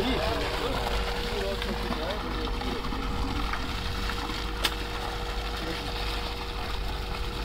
Felipe.